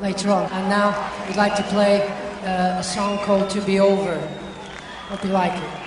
later on. And now we'd like to play uh, a song called To Be Over. Hope you like it.